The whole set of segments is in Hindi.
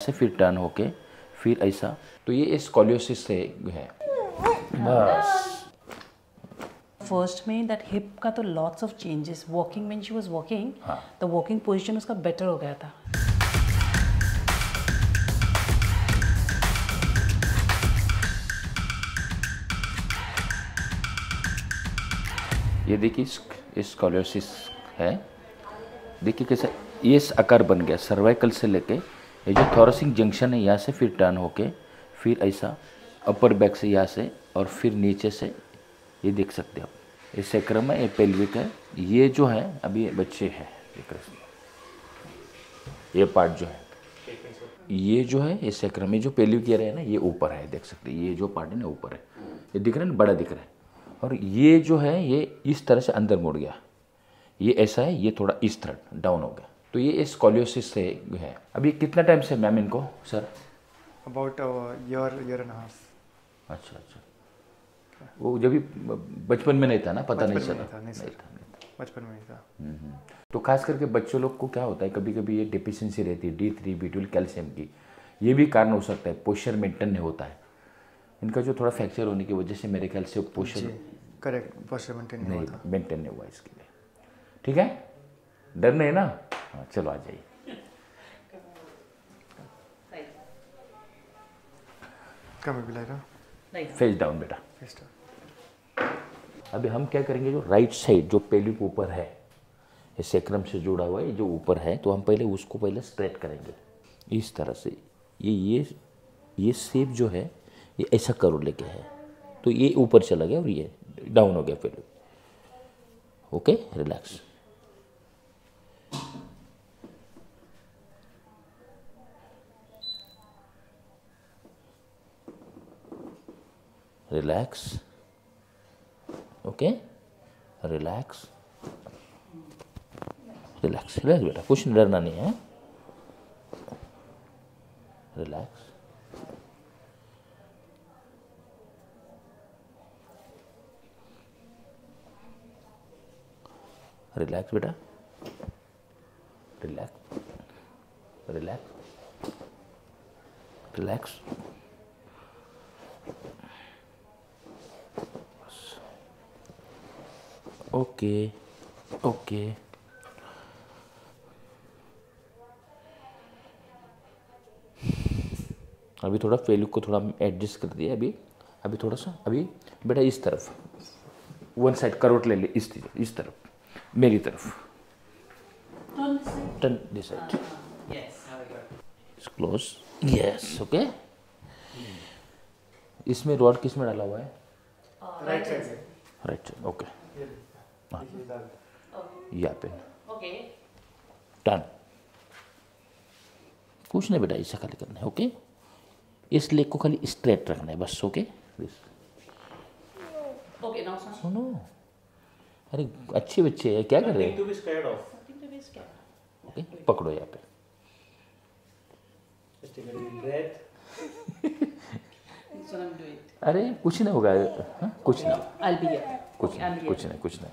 से फिर टर्न होके फिर ऐसा। तो ये स्कॉलियोसिस से है। बस। फ़र्स्ट में दैट हिप का तो लॉट्स ऑफ़ चेंजेस वॉकिंग में शी वाज वॉकिंग तो वॉकिंग पोजीशन उसका बेटर हो गया था। ये देखिए स्कॉलियोसिस है। देखिए कैसे ये आकार बन गया सर्वाइकल से लेके ये जो थॉरसिंग जंक्शन है, यहाँ से फिर टर्न होके, फिर ऐसा अपर बैक से यहाँ से और फिर नीचे से ये देख सकते हो ये सेक्रम है, ये पेल्विक है। ये जो है, अभी बच्चे हैं रहे। ये पार्ट जो है। ये जो है, ये सेक्रम में जो पेल्विक एरिया है ना, ये ऊपर है, देख सकते ये जो पार्ट है ना, ऊपर है। ये दिख रहा है ना, बड़ा दिख रहा है। और ये जो है, ये इस तरह से अंदर मुड़ गया। ये ऐसा है, ये थोड़ा इस तरह डाउन हो गया। तो ये स्कॉलियोसिस से है। अभी कितना टाइम से मैम इनको sir about year and a half. अच्छा अच्छा। वो जब भी बचपन में नहीं था ना? पता नहीं चला। नहीं था, नहीं नहीं। बचपन में ही था। हम्म। तो खास करके बच्चों लोग को क्या होता है कभी कभी ये डिफिशियंसी रहती है D three B twelve calcium की। ये भी कारण हो सकता है पोस्चर मेंटेन नहीं होता है। इनका जो थोड़ा फ्रैक्चर होने की वजह से मेरे ख्याल से पोस्चर करेक्ट पोस्टर मेंटेन नहीं नहीं मेंटेन नहीं हुआ इसके लिए। ठीक है? डर नहीं है ना? हाँ चलो आ जाइए। कम फेस डाउन बेटा। अभी हम क्या करेंगे जो राइट साइड जो पेलिक ऊपर है ये सेक्रम से जुड़ा हुआ है जो ऊपर है तो हम पहले उसको पहले स्ट्रेट करेंगे। इस तरह से। ये ये ये सेप जो है ये ऐसा करो लेके है। तो ये ऊपर चला गया और ये डाउन हो गया फिर। Okay relax relax okay relax relax relax बेटा, कुछ डरना नहीं है। रिलैक्स रिलैक्स बेटा। Relax relax relax okay okay. अभी थोड़ा फेलुक को थोड़ा एडजस्ट कर दिया अभी। अभी थोड़ा सा अभी बेटा इस तरफ़। वन साइड करोट ले ले इस तरफ़ इस तरफ़ मेरी तरफ़। Turn this side close yes okay इसमें रॉड किसमें डाला हुआ है? राइट साइड से। राइट ओके पे ओके। टर्न कुछ नहीं बेटा ऐसा खाली करना है ओके? इस लेग को खाली स्ट्रेट रखना है बस ओके? ओके सुनो। अरे अच्छे बच्चे हैं क्या कर रहे हैं? To be scared of. Okay पकड़ो यहाँ पे. अरे कुछ नहीं होगा हाँ? कुछ नहीं। I'll be here. कुछ नहीं कुछ नहीं कुछ नहीं।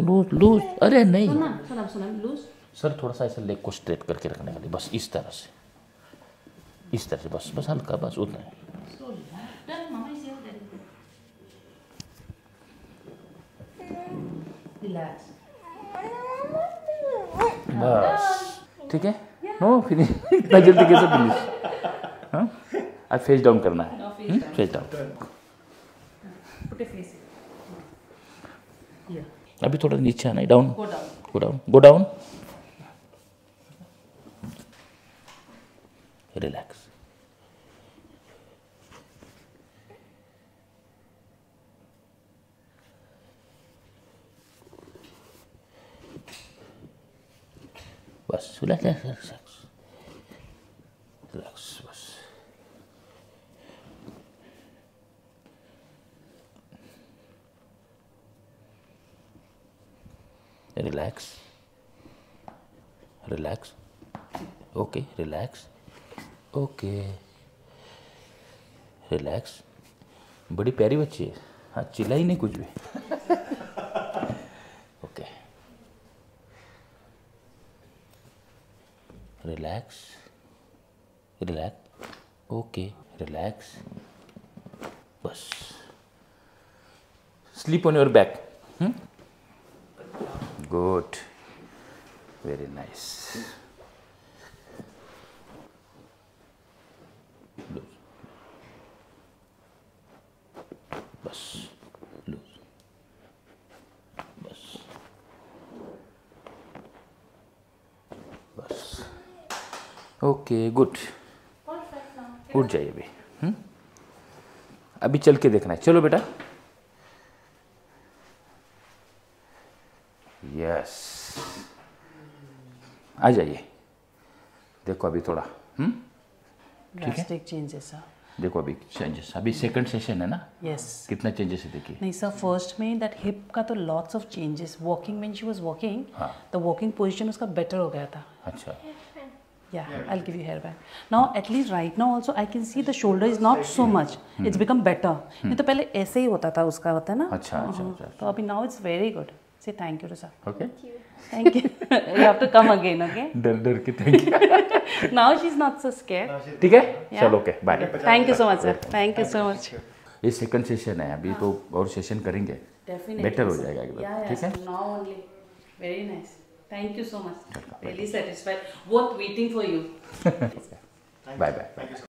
Loose loose. अरे नहीं. सर थोड़ा सा ऐसा लेग को स्ट्रेट करके रखने वाली बस इस तरह से। इस तरह से बस बस हल्का बस उतना है. बस। ठीक है? नो फिर इतना जल्दी कैसे फिनिश हाँ? अब फेस डाउन करना है. Face down Put a face here. Here. अभी थोड़ा नीचे आना है down Go down. Go down go down relax बस रिलैक्स रिलैक्स रिलैक्स बस relax relax okay relax okay relax बड़ी प्यारी बच्ची है। हाँ चिल्ला ही नहीं कुछ भी। Okay relax relax okay relax बस sleep on your back good very nice बस लूज बस बस ओके गुड उठ जाइए अभी। हम्म? अभी चल के देखना है। चलो बेटा यस आ जाइए। देखो अभी थोड़ा हम्म? ड्रास्टिक चेंजेस देखो अभी चेंजेस अभी सेकंड सेशन है ना? यस कितना चेंजेस है देखिए। नहीं सर फ़र्स्ट में दैट हिप का तो lots of changes walking when she was walking the walking position उसका बेटर हो गया था। अच्छा। Yeah, I'll give you hair back. Now, at least right now also, I can see the shoulder is not so much. It's become better. नहीं तो पहले ऐसे ही होता था उसका होता है ना? अच्छा अच्छा अच्छा तो अभी now it's very good. Say thank you to sir. Okay Thank you. you have to come again, okay? डर डर के thank you Now she's not so scared. ठीक है चलो okay bye Thank you so much, sir. Thank you so much. ये सेकंड सेशन है अभी तो और सेशन करेंगे Definitely. बेटर हो जाएगा एकदम. ठीक है. Now only. Very nice. Thank you so much. Really satisfied. Both waiting for you. Bye bye